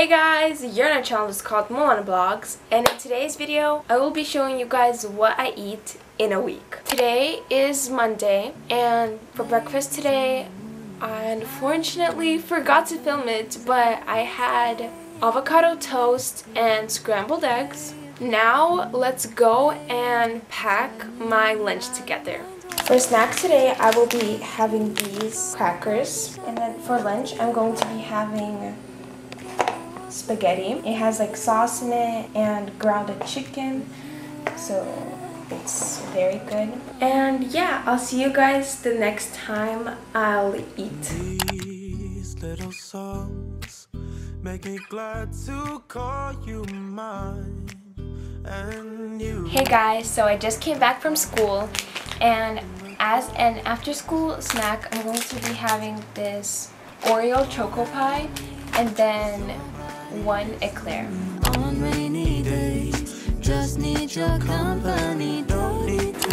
Hey guys, your new channel is called Milana Blogs and in today's video I will be showing you guys what I eat in a week. Today is Monday and for breakfast today I unfortunately forgot to film it but I had avocado toast and scrambled eggs. Now let's go and pack my lunch together. For snacks today, I will be having these crackers. And then for lunch, I'm going to be having spaghetti. It has like sauce in it and grounded chicken. So it's very good. And yeah, I'll see you guys the next time I'll eat. These little songs make me glad to call you mine. Hey guys, so I just came back from school and as an after school snack I'm going to be having this Oreo choco pie and then one eclair.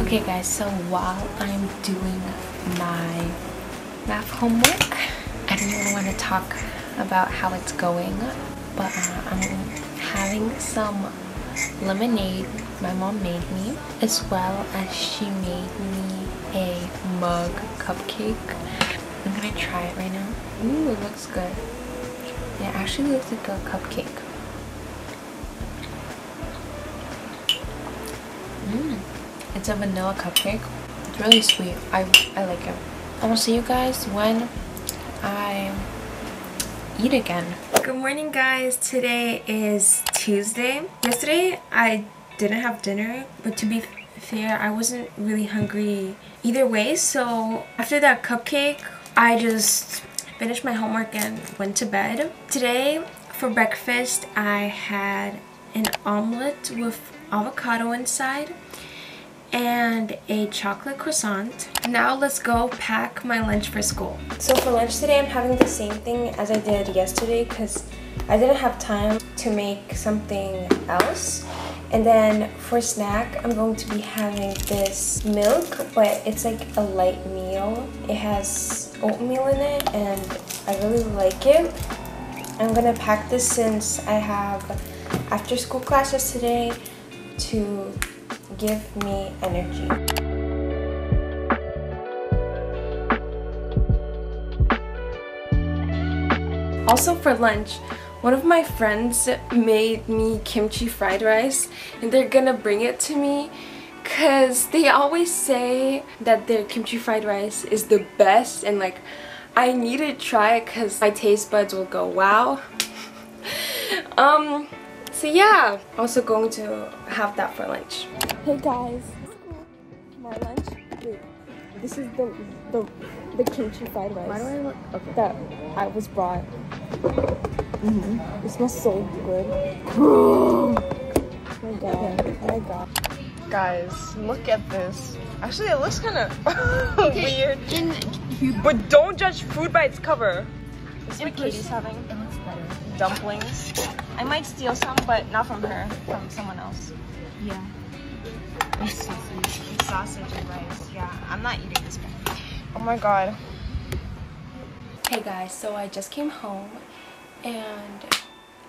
Okay guys, so while I'm doing my math homework, I don't even want to talk about how it's going, but uh, I'm having some lemonade my mom made me, as well as she made me a mug cupcake. I'm gonna try it right now. Ooh, it looks good. It actually looks like a cupcake. Mmm. It's a vanilla cupcake. It's really sweet. I, I like it. I will see you guys when I eat again. Good morning guys. Today is Tuesday. Yesterday I didn't have dinner, but to be fair, I wasn't really hungry either way. So after that cupcake, I just finished my homework and went to bed. Today for breakfast I had an omelet with avocado inside and a chocolate croissant. Now let's go pack my lunch for school. So for lunch today I'm having the same thing as I did yesterday because I didn't have time to make something else. And then for snack, I'm going to be having this milk, but it's like a light meal. It has oatmeal in it and I really like it. I'm gonna pack this since I have after school classes today to give me energy. Also for lunch, one of my friends made me kimchi fried rice and they're gonna bring it to me because they always say that their kimchi fried rice is the best and like I need to try it because my taste buds will go wow. um, so yeah, also going to have that for lunch. Hey guys, my lunch, wait, this is the, the, the kimchi fried rice. Why do I look, okay. That I was brought. Mm -hmm. It smells so good. oh my god. Oh my god. Guys, look at this. Actually, it looks kind of weird. but don't judge food by its cover. This is what Katie's having. It looks better. Dumplings. I might steal some, but not from her. From someone else. Yeah. sausage. Sausage and rice. Yeah, I'm not eating this one. Oh my god. Hey guys, so I just came home and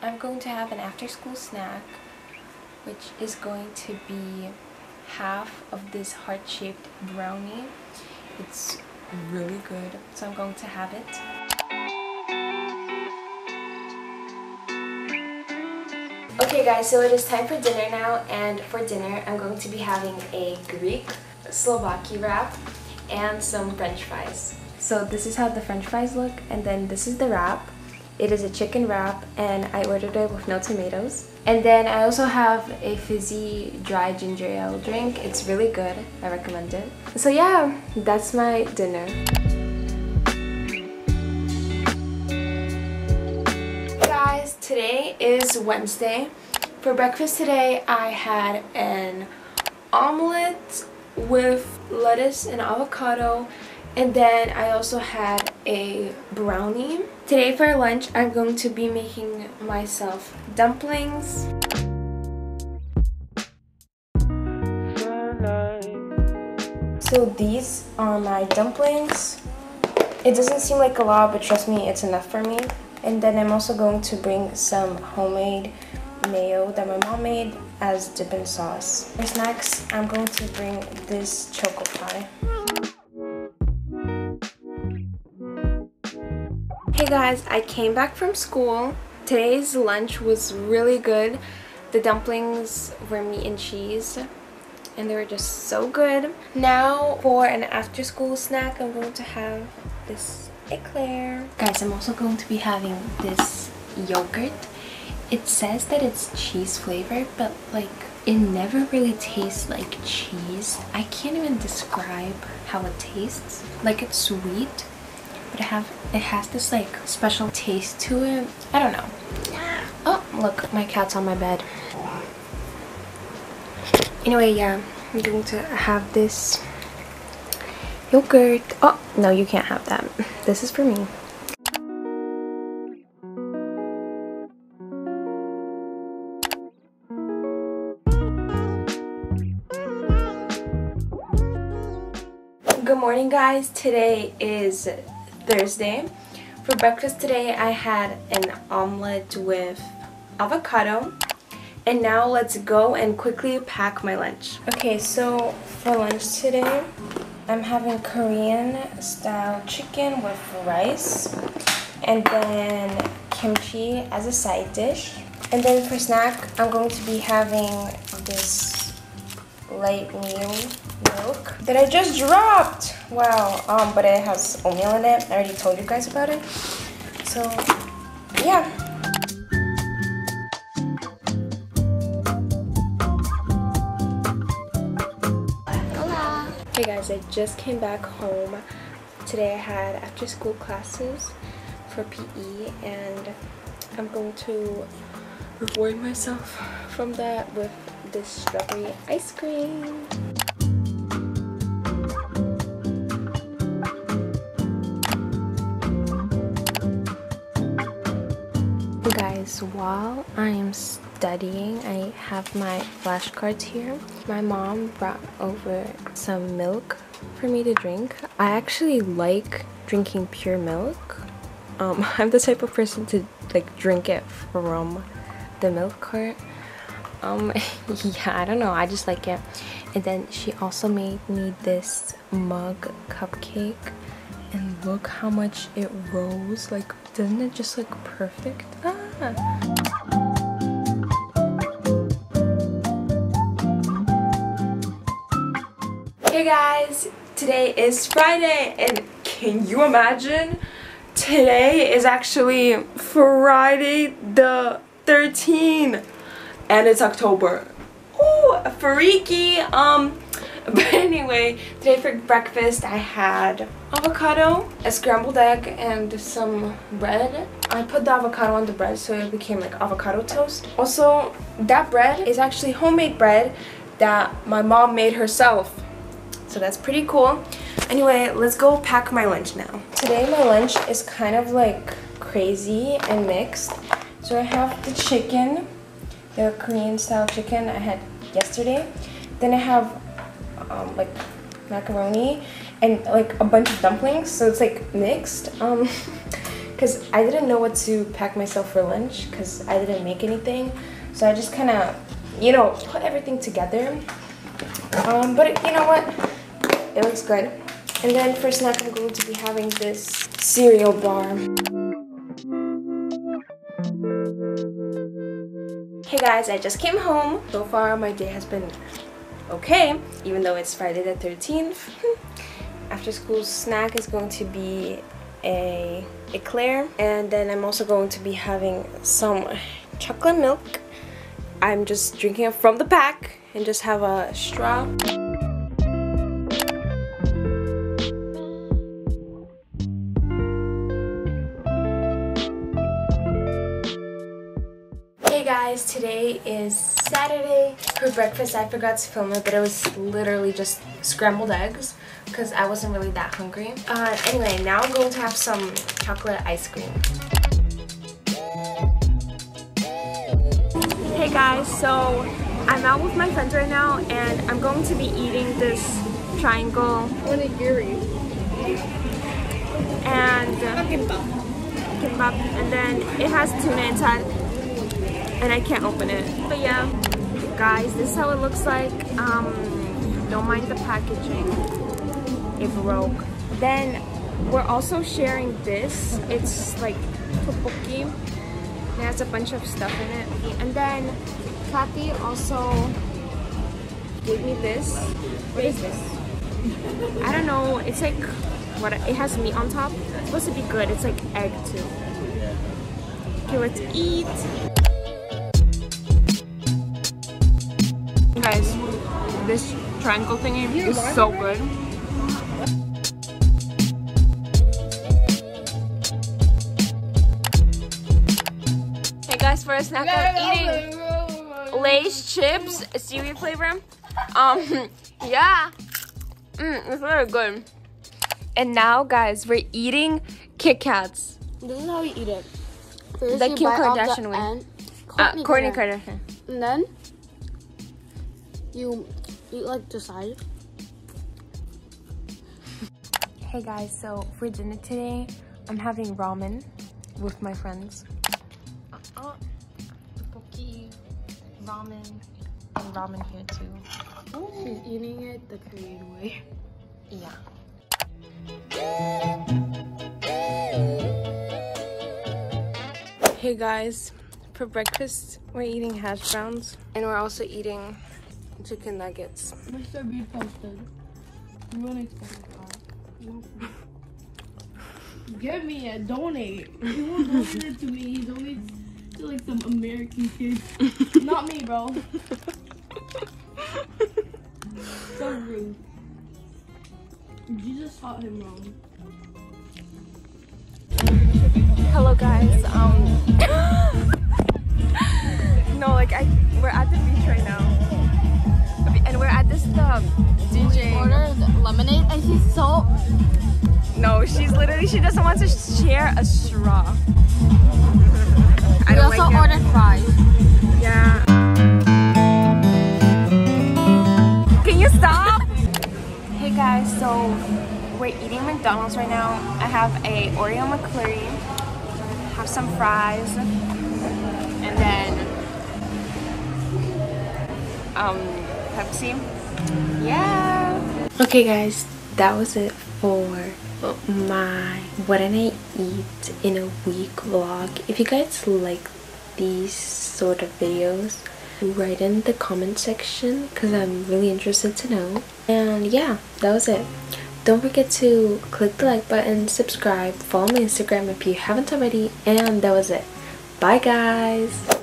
I'm going to have an after school snack which is going to be half of this heart-shaped brownie. It's really good so I'm going to have it. Okay guys, so it is time for dinner now and for dinner I'm going to be having a Greek souvlaki wrap and some french fries. So this is how the french fries look and then this is the wrap. It is a chicken wrap and I ordered it with no tomatoes. And then I also have a fizzy dry ginger ale drink. It's really good. I recommend it. So yeah, that's my dinner. Guys, today is Wednesday. For breakfast today, I had an omelet with lettuce and avocado and then I also had a brownie. Today for lunch, I'm going to be making myself dumplings. So these are my dumplings. It doesn't seem like a lot, but trust me, it's enough for me. And then I'm also going to bring some homemade mayo that my mom made as dipping sauce. For snacks, I'm going to bring this choco pie. Hey guys, I came back from school. Today's lunch was really good. The dumplings were meat and cheese and they were just so good. Now for an after school snack, I'm going to have this eclair. Guys, I'm also going to be having this yogurt. It says that it's cheese flavored, but like it never really tastes like cheese. I can't even describe how it tastes. Like it's sweet, but it have it has this like special taste to it. I don't know. Oh, look, my cat's on my bed. Anyway, yeah, I'm going to have this yogurt. Oh, no, you can't have that. This is for me. Good morning guys. Today is Thursday. For breakfast today I had an omelet with avocado. And now let's go and quickly pack my lunch. Okay, so for lunch today, I'm having Korean style chicken with rice and then kimchi as a side dish. And then for snack, I'm going to be having this light meal milk that I just dropped. Wow, um, but it has oatmeal in it. I already told you guys about it. So, yeah. Hey guys, I just came back home. Today I had after school classes for PE and I'm going to reward myself from that with this strawberry ice cream. While I'm studying. I have my flashcards here. My mom brought over some milk for me to drink. I actually like drinking pure milk. Um, I'm the type of person to like drink it from the milk cart. Um, yeah, I don't know. I just like it. And then she also made me this mug cupcake. And look how much it rose. Like, doesn't it just look perfect? Ah. Hey guys, today is Friday and can you imagine? Today is actually Friday the 13th and it's October. Oh, freaky. Um, but anyway, today for breakfast I had avocado, a scrambled egg, and some bread. I put the avocado on the bread so it became like avocado toast. Also, that bread is actually homemade bread that my mom made herself. So that's pretty cool. Anyway, let's go pack my lunch now. Today my lunch is kind of like crazy and mixed. So I have the chicken, the Korean style chicken I had yesterday. Then I have um, like macaroni and like a bunch of dumplings. So it's like mixed. Um, because I didn't know what to pack myself for lunch because I didn't make anything. So I just kind of, you know, put everything together. Um, but you know what? It looks good. And then for snack, I'm going to be having this cereal bar. Hey guys, I just came home. So far, my day has been okay, even though it's Friday the 13th. After school snack is going to be a eclair and then I'm also going to be having some chocolate milk. I'm just drinking it from the pack and just have a straw. Hey guys, today is Saturday. For breakfast, I forgot to film it, but it was literally just scrambled eggs because I wasn't really that hungry. Uh, anyway, now I'm going to have some chocolate ice cream. Hey guys, so I'm out with my friends right now and I'm going to be eating this triangle. Onigiri. And... Uh, kimbap and then it has tuna inside and I can't open it. But yeah, guys, this is how it looks like. Um, don't mind the packaging. It broke. Then we're also sharing this. It's like tteokbokki. It has a bunch of stuff in it. And then Kathy also gave me this. What is this? I don't know. It's like what it has meat on top. It's supposed to be good. It's like egg too. Okay, let's eat. Guys, this triangle thingy is so good. Hey guys, for a snack I'm eating Lay's chips, seaweed flavor. Um, yeah, mm, it's very good. And now, guys, we're eating Kit Kats. This is how we eat it. First, the Kim Kardashian way. Uh, Kourtney Kardashian. And then you eat like the side. Hey guys, so for dinner today, I'm having ramen with my friends. Uh, uh, Poki, ramen, and ramen here too. Oh, she's eating it the Korean way. Yeah. Hey guys, for breakfast we're eating hash browns and we're also eating chicken nuggets. Mr. B posted. You want to Give me a donate. He won't donate it to me. He donates to like some American kids. Not me, bro. so rude. Jesus taught him wrong. Hello guys. Um No, like I we're at the beach right now. And we're at this um, DJ. Ordered lemonade and she's so No, she's literally she doesn't want to share a straw. I we also like ordered fries. Yeah. Can you stop? hey guys, so we're eating McDonald's right now. I have a Oreo McFlurry, have some fries, and then um, Pepsi. Yeah. Okay guys, that was it for my what did I eat in a week vlog. If you guys like these sort of videos, write in the comment section because I'm really interested to know. And yeah, that was it. Don't forget to click the like button, subscribe, follow my Instagram if you haven't already, and that was it. Bye guys!